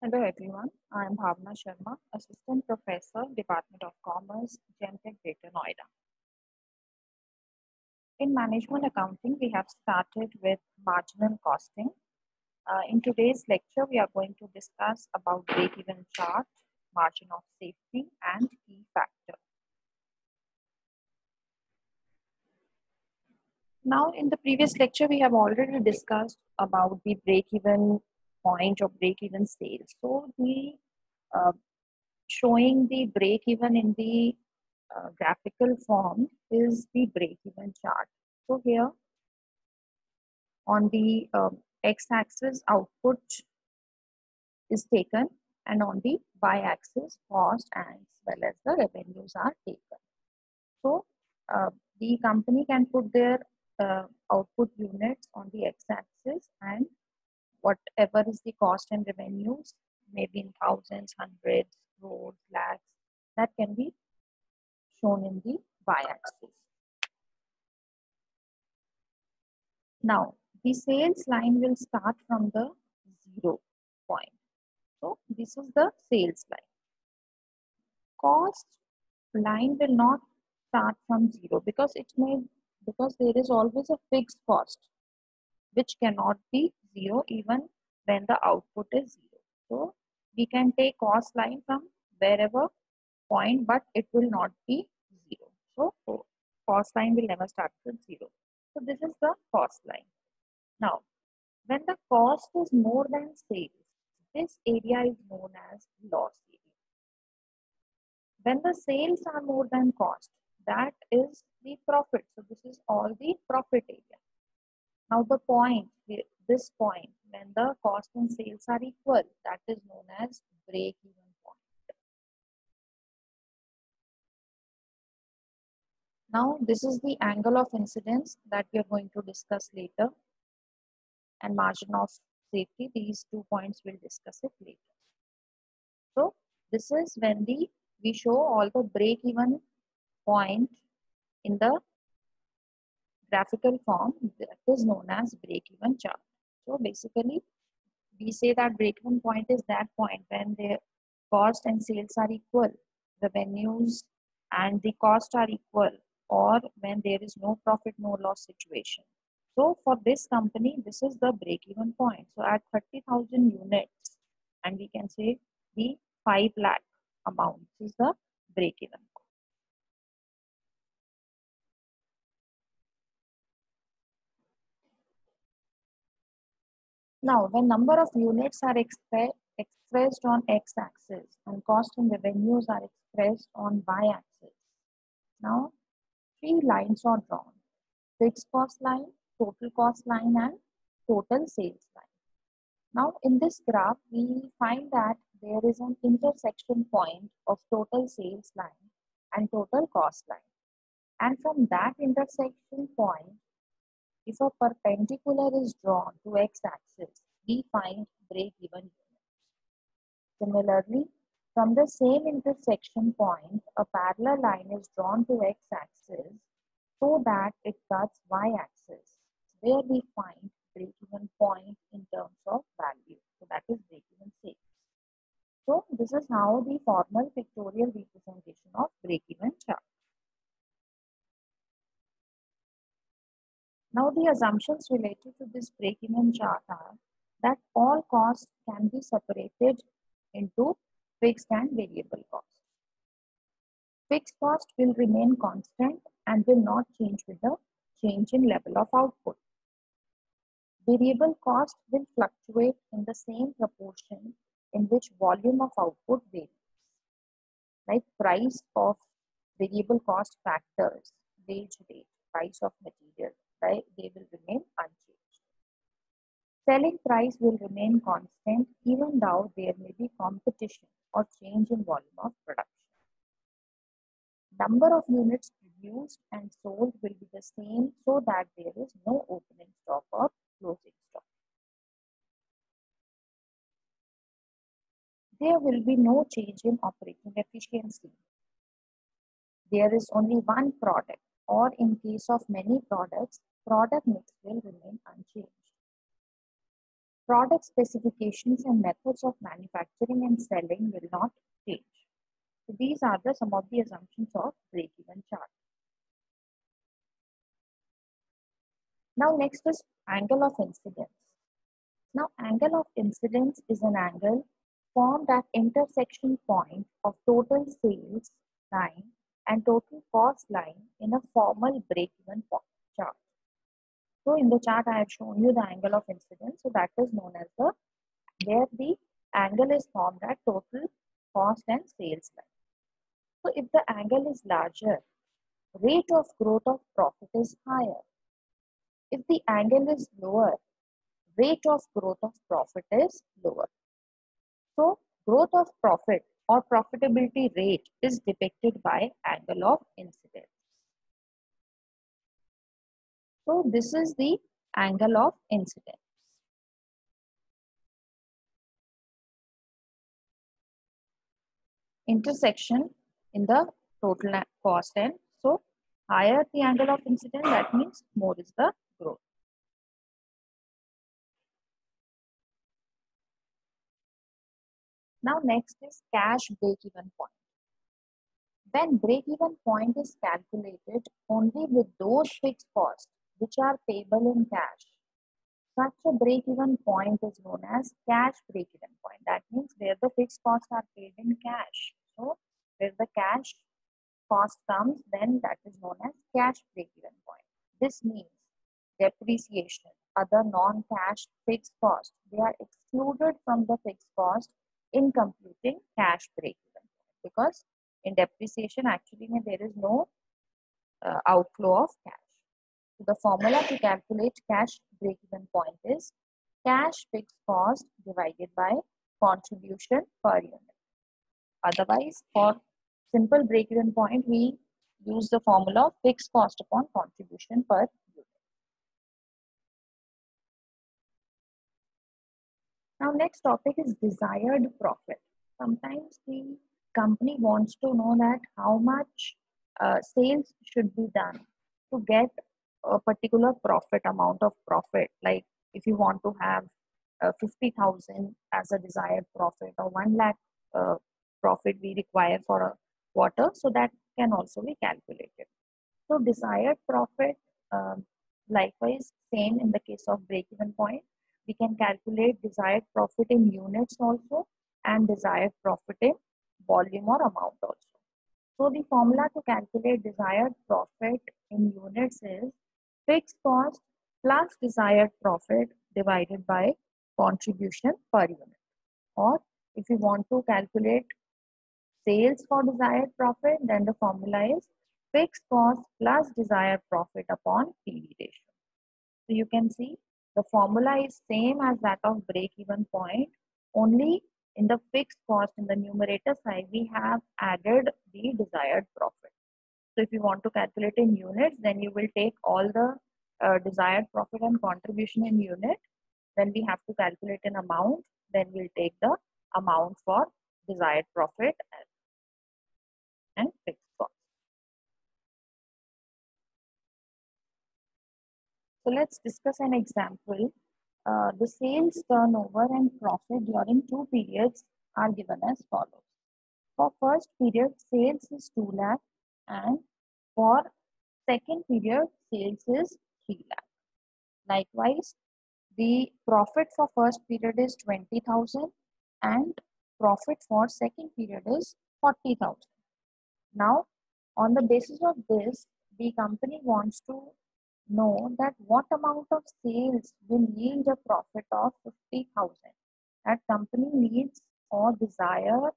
Hello everyone, I am Bhavna Sharma, Assistant Professor, Department of Commerce, JEMTEC Greater Noida. In management accounting, we have started with marginal costing. Uh, in today's lecture, we are going to discuss about break-even chart, margin of safety, and key factor. Now, in the previous lecture, we have already discussed about the break-even point of break-even sales. So, the uh, showing the break-even in the uh, graphical form is the break-even chart. So here on the um, x-axis output is taken and on the y-axis cost as well as the revenues are taken. So uh, the company can put their uh, output units on the x-axis and whatever is the cost and revenues maybe in thousands, hundreds, crores, lakhs that can be shown in the y-axis. Now, the sales line will start from the zero point. So, this is the sales line. Cost line will not start from zero because it may, because there is always a fixed cost which cannot be zero even when the output is zero. So, we can take cost line from wherever point but it will not be zero. So, cost line will never start with zero. So, this is the cost line. Now, when the cost is more than sales, this area is known as loss area. When the sales are more than cost, that is the profit. So, this is all the profit area. Now, the point, this point, when the cost and sales are equal, that is known as break even point. Now, this is the angle of incidence that we are going to discuss later and margin of safety. These two points we'll discuss it later. So, this is when the we show all the break even point in the graphical form that is known as break even chart. So, basically, we say that break even point is that point when the cost and sales are equal, revenues and the cost are equal or when there is no profit, no loss situation. So for this company, this is the break-even point. So at 30,000 units, and we can say the 5 lakh amount is the break-even Now, when number of units are expre expressed on x-axis and cost and revenues are expressed on y-axis, now three lines are drawn. Fixed cost line, total cost line and total sales line. Now in this graph, we find that there is an intersection point of total sales line and total cost line. And from that intersection point, if a perpendicular is drawn to x-axis, we find break-even units. Similarly, from the same intersection point, a parallel line is drawn to x-axis so that it cuts y-axis, where we find break-even point in terms of value. So that is break-even sales. So this is how the formal pictorial representation of break-even chart. Now the assumptions related to this break-even chart are that all costs can be separated into fixed and variable costs. Fixed cost will remain constant and will not change with the change in level of output. Variable cost will fluctuate in the same proportion in which volume of output varies. Like price of variable cost factors, wage rate, price of material, right? They will remain unchanged. Selling price will remain constant even though there may be competition or change in volume of production. Number of units produced and sold will be the same so that there is no opening stock or closing stock. There will be no change in operating efficiency. There is only one product or in case of many products, product mix will remain unchanged. product specifications and methods of manufacturing and selling will not change. So these are the some of the assumptions of break-even chart. Now next is angle of incidence. Now angle of incidence is an angle formed at intersection point of total sales line and total cost line in a formal break-even chart. So in the chart I have shown you the angle of incidence. So that is known as the where the angle is formed at total cost and sales line. So if the angle is larger, rate of growth of profit is higher. If the angle is lower, rate of growth of profit is lower. So growth of profit or profitability rate is depicted by angle of incidence. So this is the angle of incidence. Intersection in the total cost and so higher the angle of incidence that means more is the growth. Now next is cash break-even point. When break-even point is calculated only with those fixed costs which are payable in cash, such a break-even point is known as cash break-even point. That means where the fixed costs are paid in cash. So where the cash cost comes, then that is known as cash break-even point. This means depreciation, other non-cash fixed costs, they are excluded from the fixed cost in computing cash break-even because in depreciation actually there is no uh, outflow of cash. So the formula to calculate cash break-even point is cash fixed cost divided by contribution per unit. Otherwise, for simple break-even point, we use the formula of fixed cost upon contribution per Now, next topic is desired profit. Sometimes the company wants to know that how much uh, sales should be done to get a particular profit amount of profit. Like if you want to have uh, 50,000 as a desired profit or 1 lakh uh, profit we require for a quarter. So that can also be calculated. So desired profit, um, likewise, same in the case of break-even point. We can calculate desired profit in units also and desired profit in volume or amount also. So the formula to calculate desired profit in units is fixed cost plus desired profit divided by contribution per unit. Or if you want to calculate sales for desired profit, then the formula is fixed cost plus desired profit upon PV ratio. So you can see the formula is same as that of break-even point, only in the fixed cost in the numerator side, we have added the desired profit. So if you want to calculate in units, then you will take all the uh, desired profit and contribution in unit. Then we have to calculate an amount. Then we'll take the amount for desired profit and fixed So let's discuss an example. Uh, the sales turnover and profit during two periods are given as follows. For first period, sales is 2 lakh and for second period, sales is 3 lakh. Likewise, the profit for first period is 20,000 and profit for second period is 40,000. Now, on the basis of this, the company wants to know that what amount of sales will yield a profit of 50,000. That company needs or desire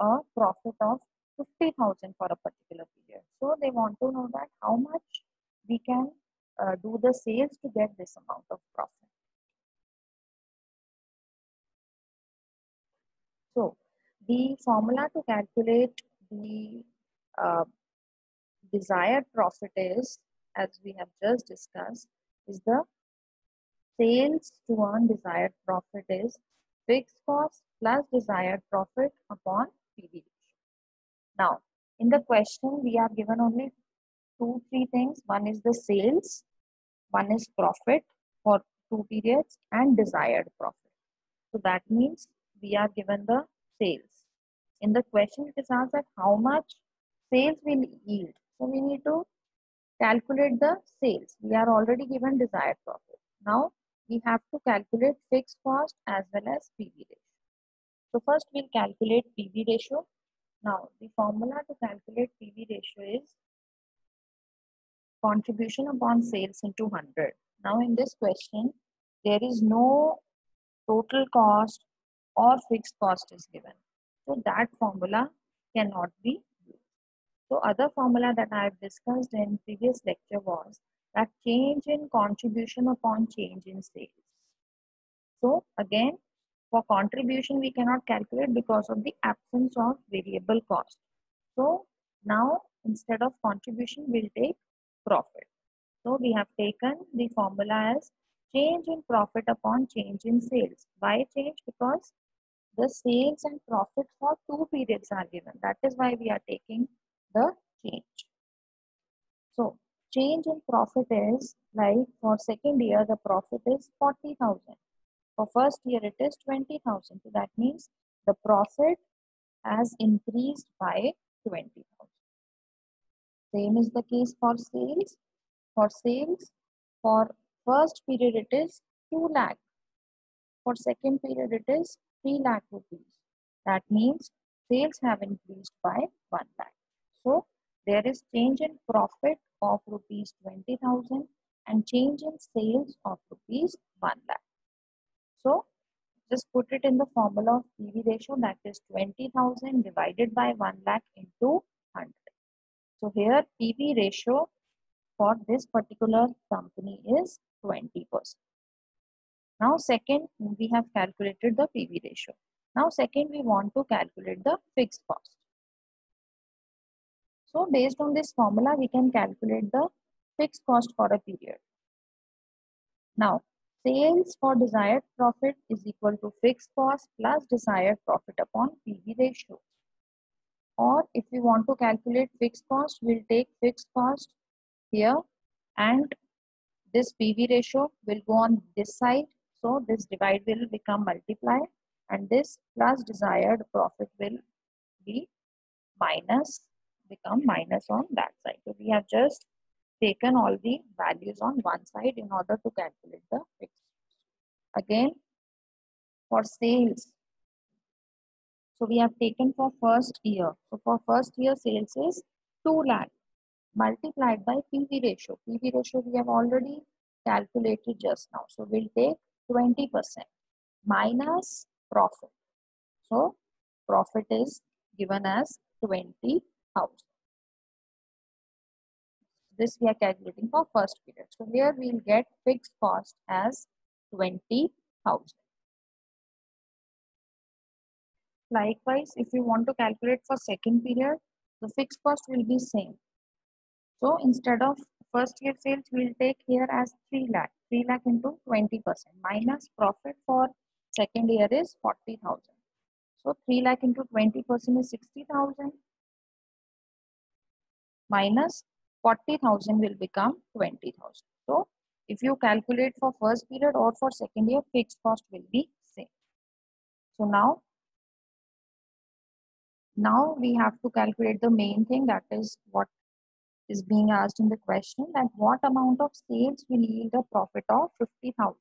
a profit of 50,000 for a particular period. So they want to know that how much we can uh, do the sales to get this amount of profit. So the formula to calculate the uh, desired profit is, as we have just discussed, is the sales to earn desired profit is fixed cost plus desired profit upon PV Now, in the question, we are given only two, three things. One is the sales, one is profit for two periods and desired profit. So that means we are given the sales. In the question, it is asked that how much sales will yield. So we need to calculate the sales. We are already given desired profit. Now we have to calculate fixed cost as well as PV ratio. So first we'll calculate PV ratio. Now the formula to calculate PV ratio is contribution upon sales into 100. Now in this question, there is no total cost or fixed cost is given. So that formula cannot be. So other formula that I have discussed in previous lecture was that change in contribution upon change in sales. So again, for contribution, we cannot calculate because of the absence of variable cost. So now instead of contribution, we'll take profit. So we have taken the formula as change in profit upon change in sales. Why change? Because the sales and profit for two periods are given. That is why we are taking the change. So change in profit is like for second year, the profit is 40,000. For first year, it is 20,000. So that means the profit has increased by 20,000. Same is the case for sales. For sales, for first period it is 2 lakh. For second period it is 3 lakh rupees. That means sales have increased by 1 lakh. So there is change in profit of rupees 20,000 and change in sales of rupees 1 lakh. So just put it in the formula of PV ratio that is 20,000 divided by 1 lakh into 100. So here PV ratio for this particular company is 20%. Now second, we have calculated the PV ratio. Now second, we want to calculate the fixed cost. So based on this formula, we can calculate the fixed cost for a period. Now, sales for desired profit is equal to fixed cost plus desired profit upon PV ratio. Or if we want to calculate fixed cost, we'll take fixed cost here and this PV ratio will go on this side. So this divide will become multiply and this plus desired profit will be minus become minus on that side. So we have just taken all the values on one side in order to calculate the fixed. Again, for sales, so we have taken for first year. So for first year sales is 2 lakh multiplied by PV ratio. PV ratio we have already calculated just now. So we'll take 20% minus profit. So profit is given as 20,000. This we are calculating for first period. So here we'll get fixed cost as 20,000. Likewise, if you want to calculate for second period, the fixed cost will be same. So instead of first year sales, we'll take here as 3 lakh. 3 lakh into 20% minus profit for second year is 40,000. So 3 lakh into 20% is 60,000 minus 40,000 will become 20,000. So if you calculate for first period or for second year, fixed cost will be same. So now, now we have to calculate the main thing that is what is being asked in the question that what amount of sales will yield a profit of 50,000.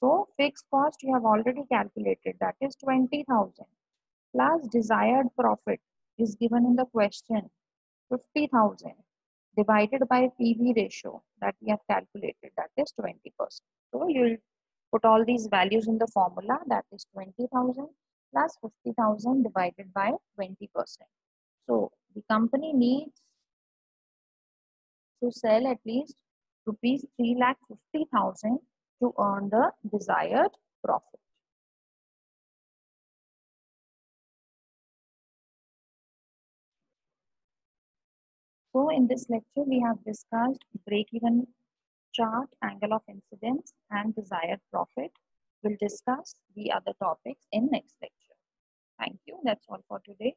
So fixed cost you have already calculated that is 20,000 plus desired profit is given in the question 50,000 divided by PV ratio that we have calculated that is 20%. So you will put all these values in the formula that is 20,000 plus 50,000 divided by 20%. So the company needs to sell at least rupees 3 lakh 50,000 to earn the desired profit. So in this lecture, we have discussed break-even chart, angle of incidence, and desired profit. We'll discuss the other topics in next lecture. Thank you. That's all for today.